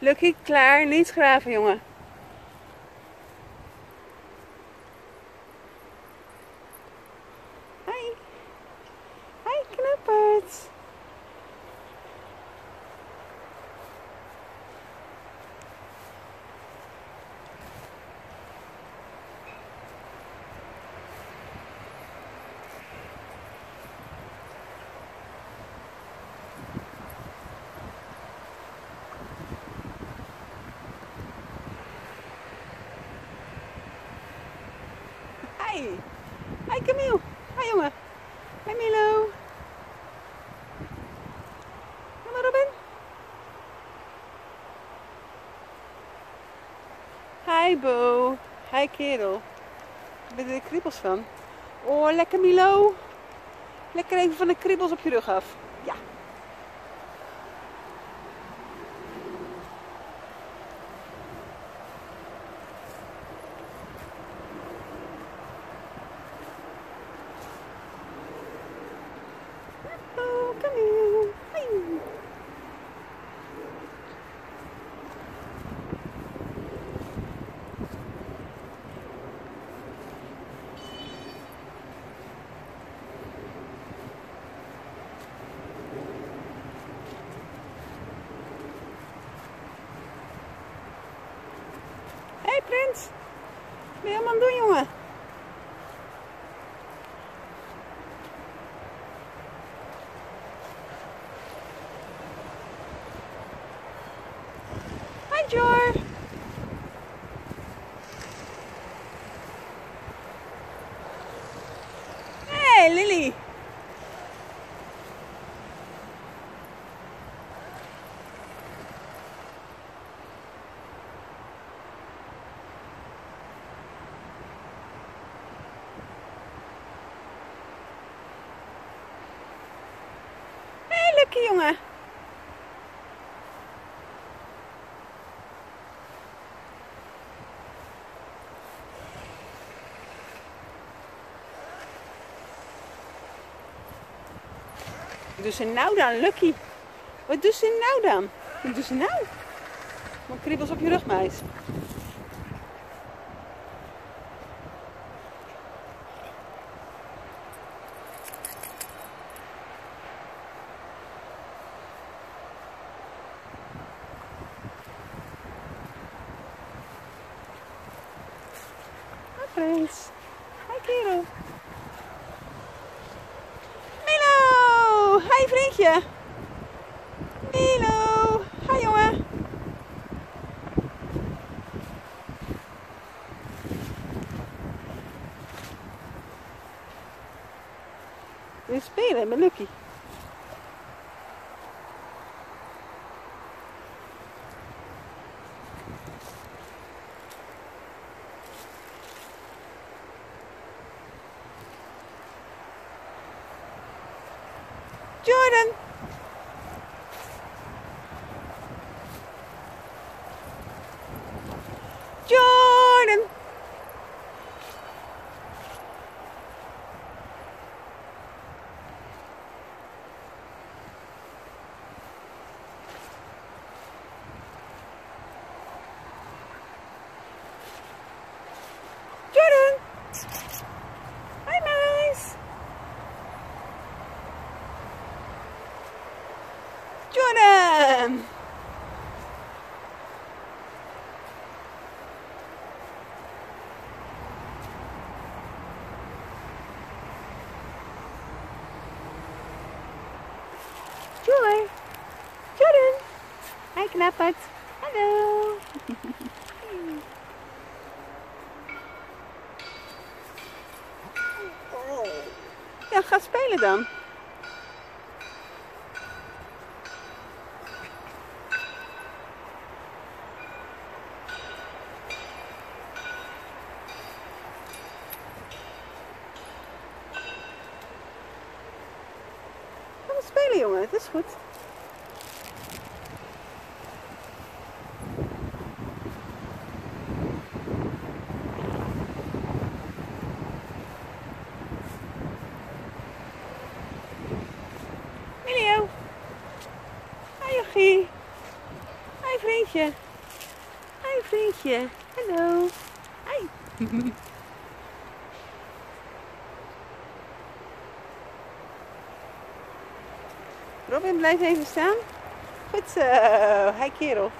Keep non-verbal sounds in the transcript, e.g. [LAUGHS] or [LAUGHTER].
Lucky, klaar, niet graven jongen. Hi. Hi knuppert. Hi. Hi Camille. Hi jongen. Hi Milo. Hallo Robin. Hi Bo. Hi kerel. Ben je er kriebels van? Oh, lekker Milo. Lekker even van de kriebels op je rug af. Ja. Oh, Camille. Hi. Hey Prins. Wat ben je allemaal aan het doen, jongen? Hi Jor. Hey Lily. Lucky jongen. Wat doet ze nou dan, Lucky? Wat doet ze nou dan? Wat doet ze nou? Wat kriebels op je rug, meis. Prins. Hi, kerel. Milo! Hi, vriendje. Milo! Hi, jongen. We spelen met Lucky. Jordan! Jordan! Jordan! Joy! Jordan! Hi, knappert! Hallo! [LAUGHS] Ja, ga spelen dan. Spelen, jongen. Het is goed. Emilio. Hi, Jochie. Hi, Hi vriendje. Hi vriendje. Hallo. Hi. [LAUGHS] Robin, blijf even staan. Goed zo. Hi kerel.